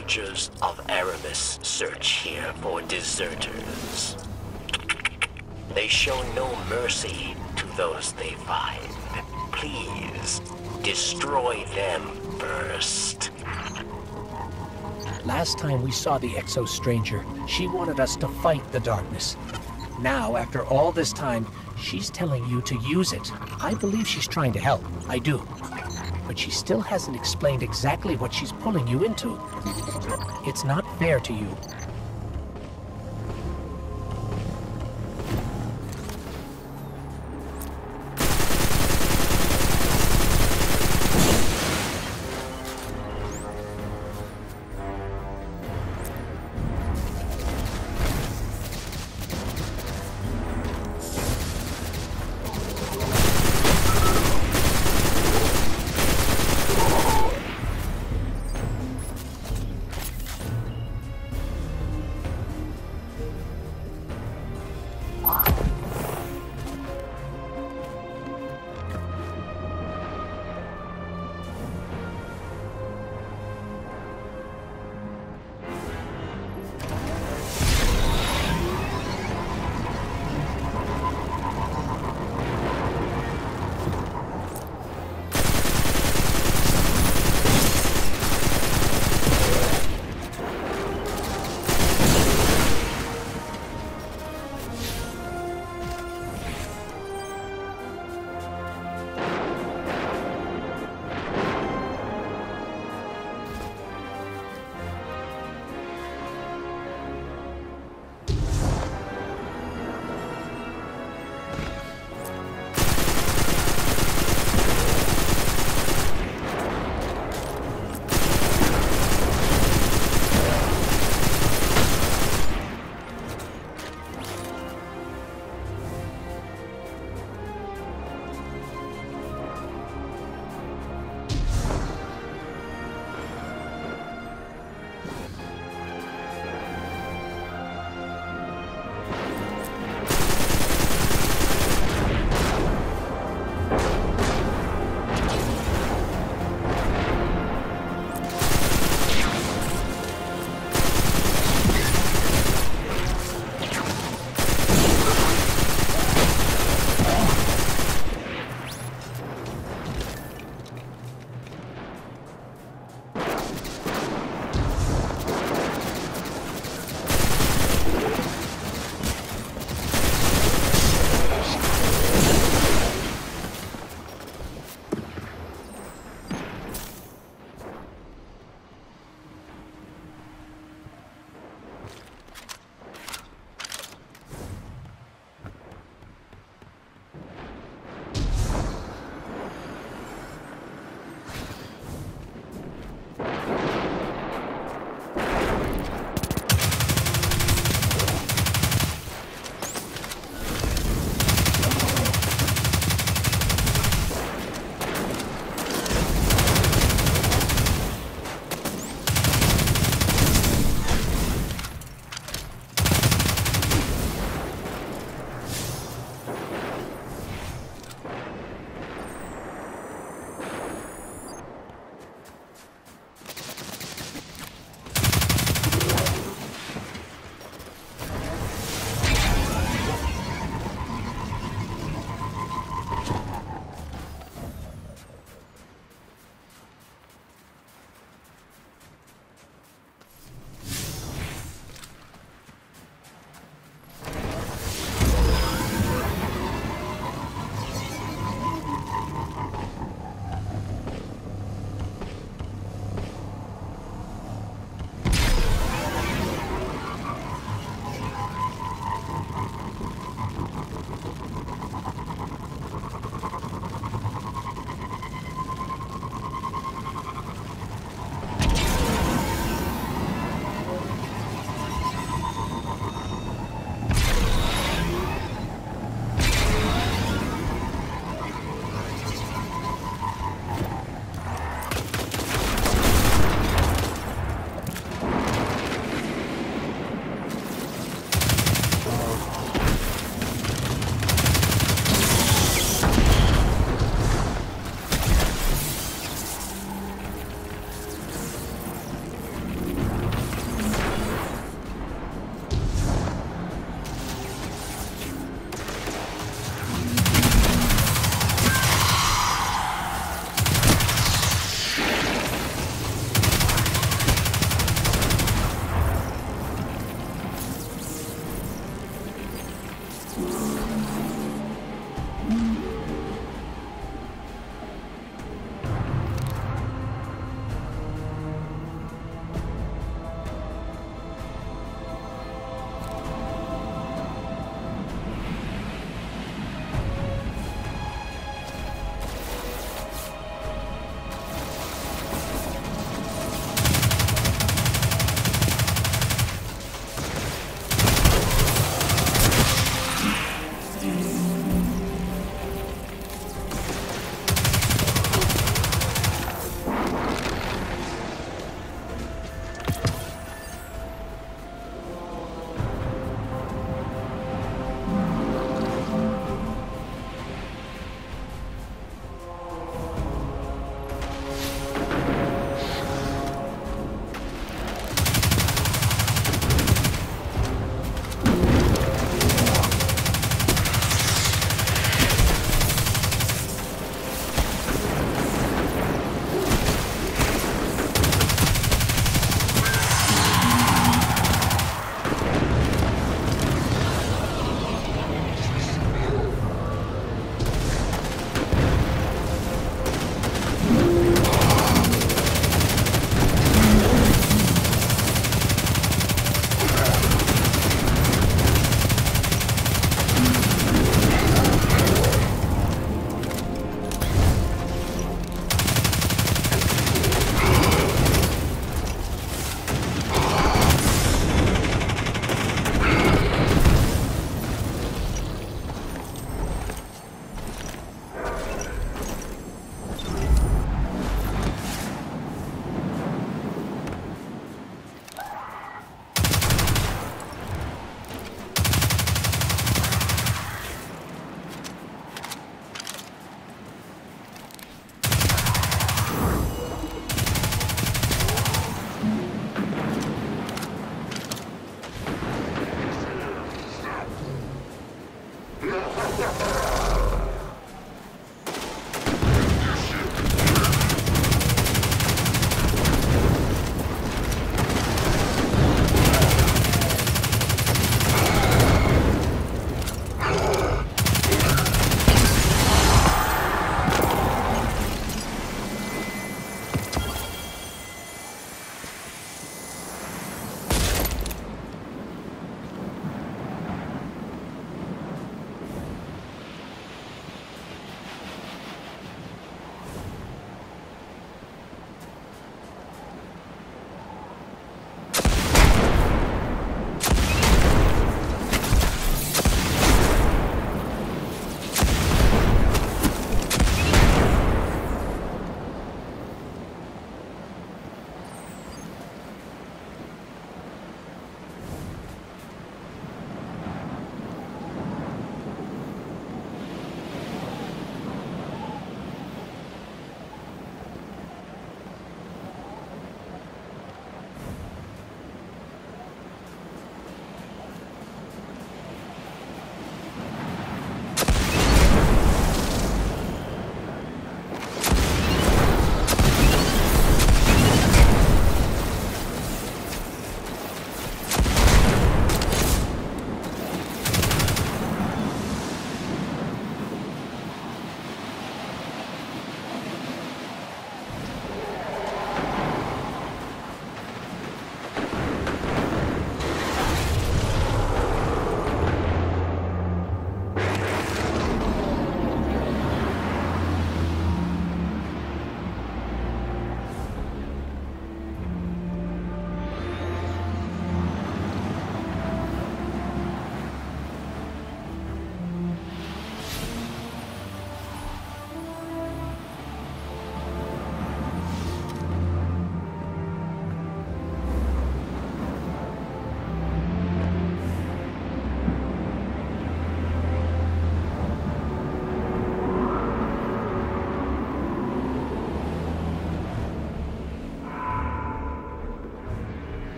Soldiers of Eramis search here for deserters. They show no mercy to those they find. Please, destroy them first. Last time we saw the Exo Stranger, she wanted us to fight the darkness. Now, after all this time, she's telling you to use it. I believe she's trying to help. I do. But she still hasn't explained exactly what she's pulling you into. It's not fair to you.